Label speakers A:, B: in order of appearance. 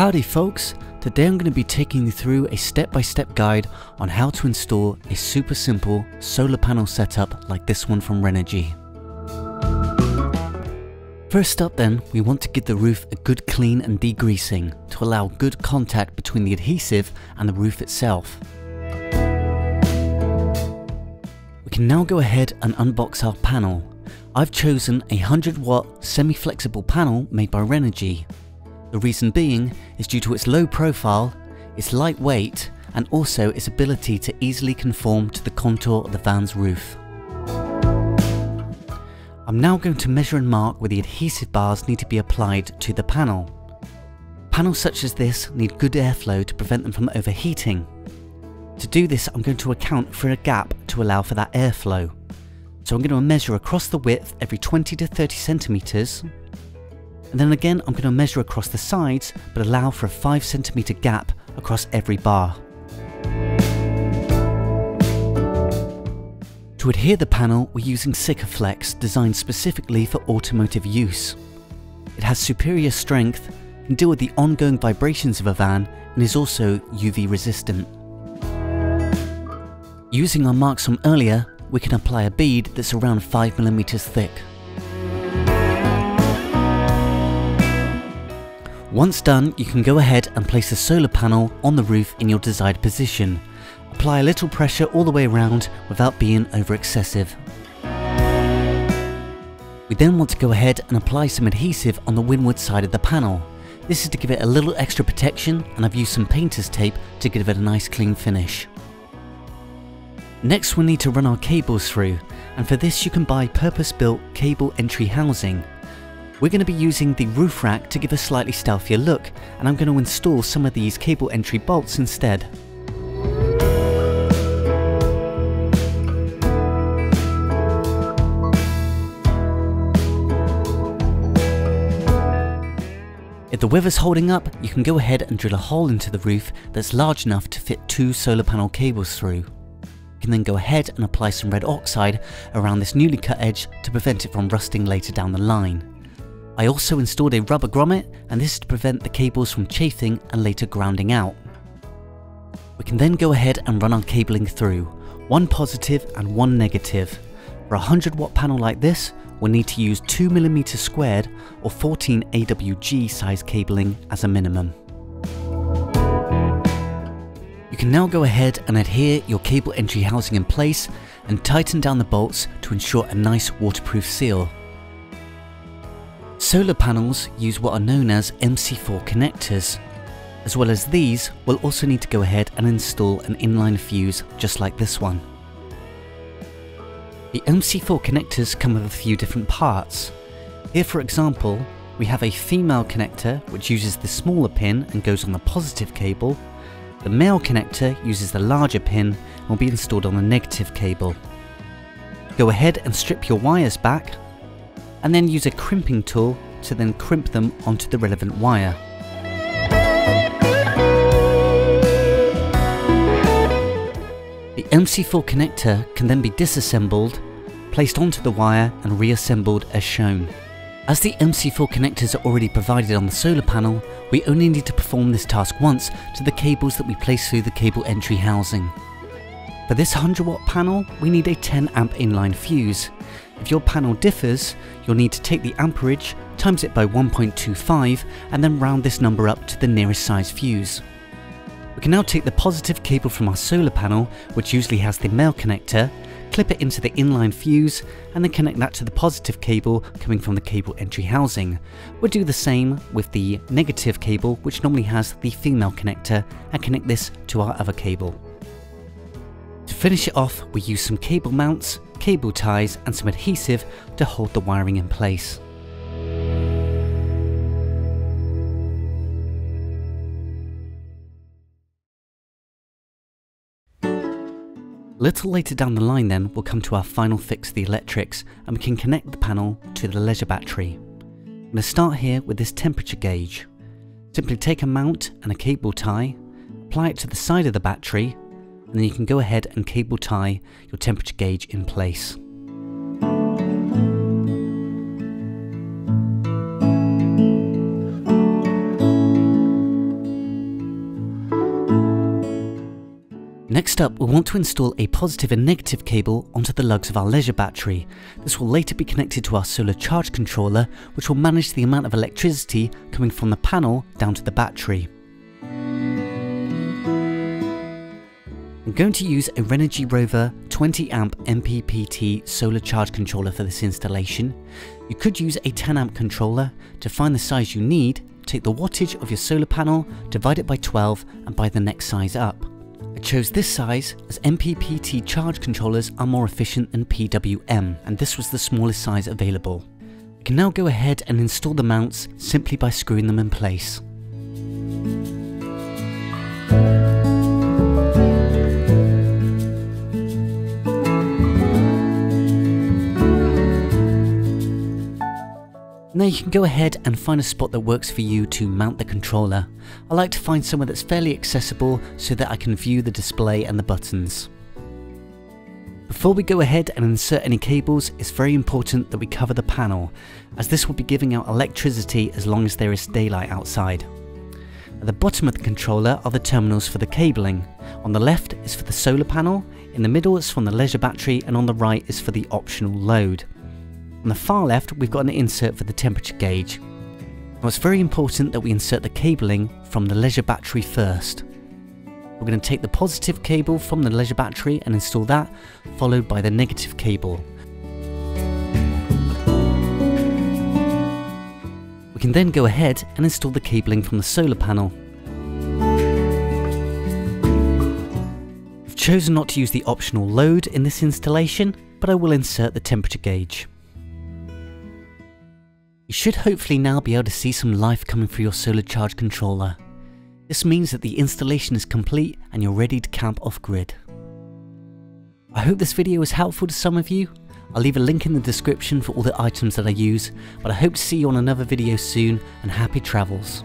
A: Howdy folks, today I'm going to be taking you through a step-by-step -step guide on how to install a super simple solar panel setup like this one from Renogy. First up then, we want to give the roof a good clean and degreasing to allow good contact between the adhesive and the roof itself. We can now go ahead and unbox our panel. I've chosen a 100 watt semi-flexible panel made by Renogy the reason being is due to its low profile, its lightweight, and also its ability to easily conform to the contour of the van's roof. I'm now going to measure and mark where the adhesive bars need to be applied to the panel. Panels such as this need good airflow to prevent them from overheating. To do this I'm going to account for a gap to allow for that airflow. So I'm going to measure across the width every 20 to 30 centimeters and then again I'm going to measure across the sides but allow for a 5cm gap across every bar. To adhere the panel we're using Sikaflex designed specifically for automotive use. It has superior strength, can deal with the ongoing vibrations of a van and is also UV resistant. Using our marks from earlier, we can apply a bead that's around 5mm thick. Once done, you can go ahead and place the solar panel on the roof in your desired position. Apply a little pressure all the way around without being over excessive. We then want to go ahead and apply some adhesive on the windward side of the panel. This is to give it a little extra protection and I've used some painter's tape to give it a nice clean finish. Next we'll need to run our cables through and for this you can buy purpose-built cable entry housing. We're going to be using the roof rack to give a slightly stealthier look, and I'm going to install some of these cable entry bolts instead. If the weather's holding up, you can go ahead and drill a hole into the roof that's large enough to fit two solar panel cables through. You can then go ahead and apply some red oxide around this newly cut edge to prevent it from rusting later down the line. I also installed a rubber grommet and this is to prevent the cables from chafing and later grounding out. We can then go ahead and run our cabling through, one positive and one negative. For a 100 watt panel like this, we'll need to use 2mm squared or 14 AWG size cabling as a minimum. You can now go ahead and adhere your cable entry housing in place and tighten down the bolts to ensure a nice waterproof seal. Solar panels use what are known as MC4 connectors. As well as these, we'll also need to go ahead and install an inline fuse just like this one. The MC4 connectors come with a few different parts. Here for example, we have a female connector which uses the smaller pin and goes on the positive cable. The male connector uses the larger pin and will be installed on the negative cable. Go ahead and strip your wires back and then use a crimping tool to then crimp them onto the relevant wire. The MC4 connector can then be disassembled, placed onto the wire and reassembled as shown. As the MC4 connectors are already provided on the solar panel, we only need to perform this task once to the cables that we place through the cable entry housing. For this 100 watt panel, we need a 10 amp inline fuse. If your panel differs, you'll need to take the amperage, times it by 1.25 and then round this number up to the nearest size fuse. We can now take the positive cable from our solar panel, which usually has the male connector, clip it into the inline fuse and then connect that to the positive cable coming from the cable entry housing. We'll do the same with the negative cable which normally has the female connector and connect this to our other cable. To finish it off, we use some cable mounts, cable ties and some adhesive to hold the wiring in place. Little later down the line then, we'll come to our final fix the electrics and we can connect the panel to the leisure battery. I'm going to start here with this temperature gauge. Simply take a mount and a cable tie, apply it to the side of the battery and then you can go ahead and cable tie your temperature gauge in place. Next up, we'll want to install a positive and negative cable onto the lugs of our leisure battery. This will later be connected to our solar charge controller, which will manage the amount of electricity coming from the panel down to the battery. I'm going to use a Renogy Rover 20 amp MPPT solar charge controller for this installation. You could use a 10 amp controller to find the size you need, take the wattage of your solar panel, divide it by 12 and buy the next size up. I chose this size as MPPT charge controllers are more efficient than PWM and this was the smallest size available. I can now go ahead and install the mounts simply by screwing them in place. Now you can go ahead and find a spot that works for you to mount the controller. I like to find somewhere that's fairly accessible so that I can view the display and the buttons. Before we go ahead and insert any cables, it's very important that we cover the panel, as this will be giving out electricity as long as there is daylight outside. At the bottom of the controller are the terminals for the cabling. On the left is for the solar panel, in the middle is from the leisure battery and on the right is for the optional load. On the far left, we've got an insert for the temperature gauge. Now it's very important that we insert the cabling from the leisure battery first. We're going to take the positive cable from the leisure battery and install that, followed by the negative cable. We can then go ahead and install the cabling from the solar panel. I've chosen not to use the optional load in this installation, but I will insert the temperature gauge. You should hopefully now be able to see some life coming through your solar charge controller. This means that the installation is complete and you're ready to camp off-grid. I hope this video was helpful to some of you. I'll leave a link in the description for all the items that I use, but I hope to see you on another video soon and happy travels.